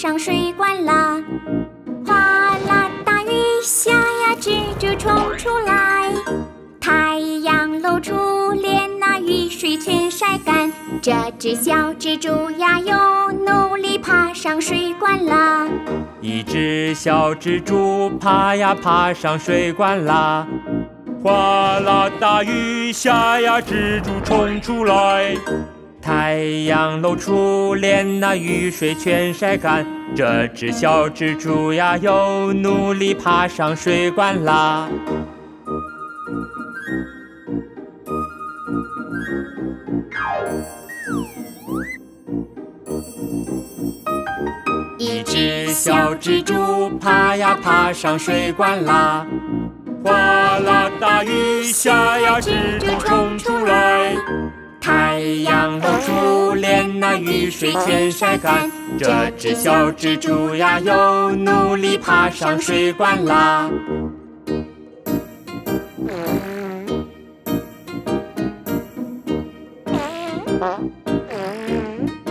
上水管啦哗啦大雨下呀蜘蛛冲出来太阳露出脸呐雨水全晒干这只小蜘蛛呀又努力爬上水管啦一只小蜘蛛爬呀爬上水管啦哗啦大雨下呀蜘蛛冲出来。太阳露出脸，那雨水全晒干。这只小蜘蛛呀，又努力爬上水管啦。一只小蜘蛛爬呀爬上水管啦，哗啦大雨下呀，蜘蛛冲。太阳露出脸，那雨水全晒干。这只小蜘蛛呀，又努力爬上水管啦。Mm-hmm.